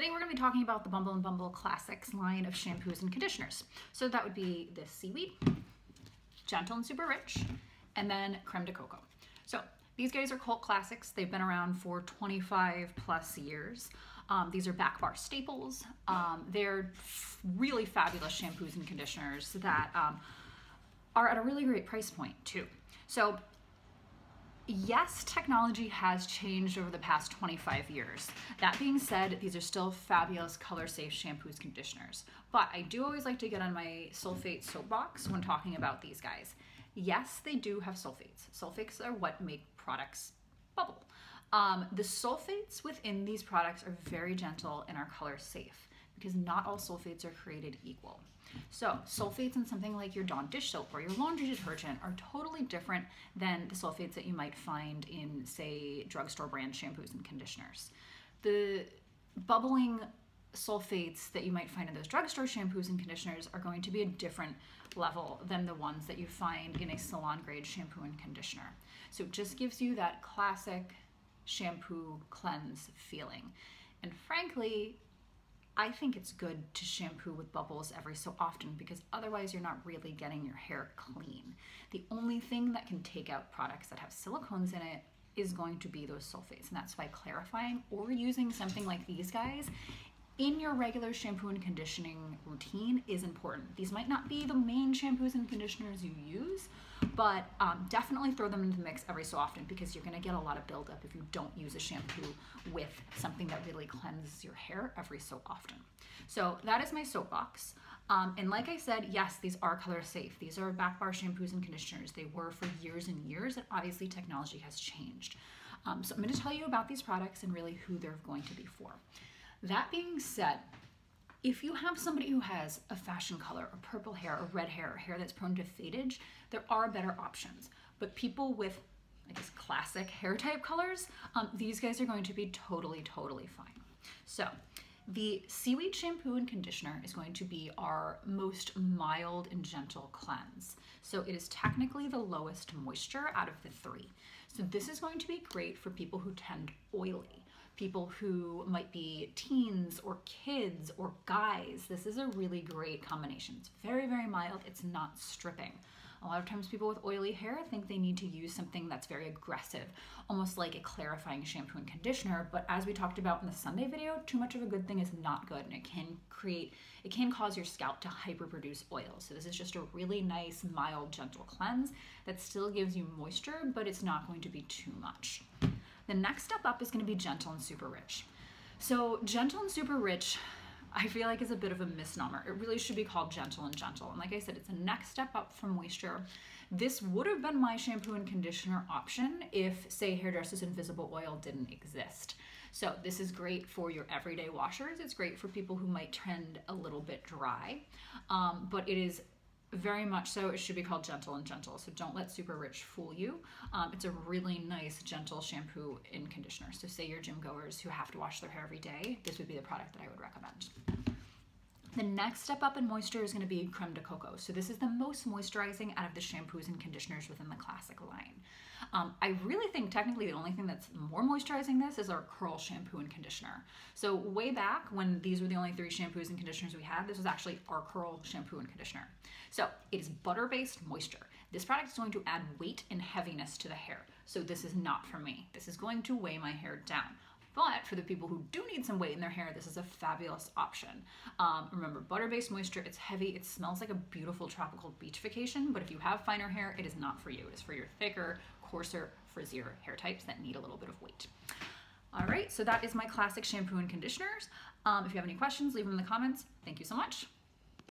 Today we're going to be talking about the Bumble and Bumble Classics line of shampoos and conditioners. So that would be the Seaweed, Gentle and Super Rich, and then Creme de Coco. So these guys are cult classics. They've been around for 25 plus years. Um, these are back bar staples. Um, they're really fabulous shampoos and conditioners that um, are at a really great price point too. So yes, technology has changed over the past 25 years. That being said, these are still fabulous color safe shampoos, conditioners. But I do always like to get on my sulfate soapbox when talking about these guys. Yes, they do have sulfates. Sulfates are what make products bubble. Um, the sulfates within these products are very gentle and are color safe because not all sulfates are created equal. So sulfates in something like your Dawn dish soap or your laundry detergent are totally different than the sulfates that you might find in, say, drugstore brand shampoos and conditioners. The bubbling sulfates that you might find in those drugstore shampoos and conditioners are going to be a different level than the ones that you find in a salon grade shampoo and conditioner. So it just gives you that classic shampoo cleanse feeling. And frankly, I think it's good to shampoo with bubbles every so often because otherwise you're not really getting your hair clean. The only thing that can take out products that have silicones in it is going to be those sulfates and that's why clarifying or using something like these guys in your regular shampoo and conditioning routine is important. These might not be the main shampoos and conditioners you use, but um, definitely throw them into the mix every so often because you're gonna get a lot of buildup if you don't use a shampoo with something that really cleanses your hair every so often. So that is my soapbox. Um, and like I said, yes, these are color safe. These are back bar shampoos and conditioners. They were for years and years, and obviously technology has changed. Um, so I'm gonna tell you about these products and really who they're going to be for. That being said, if you have somebody who has a fashion color or purple hair or red hair or hair that's prone to fadage, there are better options. But people with, I guess, classic hair type colors, um, these guys are going to be totally, totally fine. So the seaweed shampoo and conditioner is going to be our most mild and gentle cleanse. So it is technically the lowest moisture out of the three. So this is going to be great for people who tend oily people who might be teens or kids or guys. This is a really great combination. It's very, very mild. It's not stripping. A lot of times people with oily hair think they need to use something that's very aggressive, almost like a clarifying shampoo and conditioner. But as we talked about in the Sunday video, too much of a good thing is not good and it can create, it can cause your scalp to hyperproduce oil. So this is just a really nice, mild, gentle cleanse that still gives you moisture, but it's not going to be too much. The next step up is gonna be gentle and super rich. So gentle and super rich, I feel like is a bit of a misnomer. It really should be called gentle and gentle. And like I said, it's a next step up from moisture. This would have been my shampoo and conditioner option if say Hairdresser's Invisible Oil didn't exist. So this is great for your everyday washers. It's great for people who might trend a little bit dry, um, but it is very much so. It should be called Gentle and Gentle. So don't let Super Rich fool you. Um, it's a really nice, gentle shampoo and conditioner. So say you're gym goers who have to wash their hair every day, this would be the product that I would recommend. The next step up in moisture is going to be creme de coco. So this is the most moisturizing out of the shampoos and conditioners within the classic line. Um, I really think technically the only thing that's more moisturizing this is our curl shampoo and conditioner. So way back when these were the only three shampoos and conditioners we had, this was actually our curl shampoo and conditioner. So it is butter-based moisture. This product is going to add weight and heaviness to the hair. So this is not for me. This is going to weigh my hair down. But for the people who do need some weight in their hair, this is a fabulous option. Um, remember, butter-based moisture, it's heavy, it smells like a beautiful tropical beach vacation, but if you have finer hair, it is not for you. It is for your thicker, coarser, frizzier hair types that need a little bit of weight. All right, so that is my classic shampoo and conditioners. Um, if you have any questions, leave them in the comments. Thank you so much.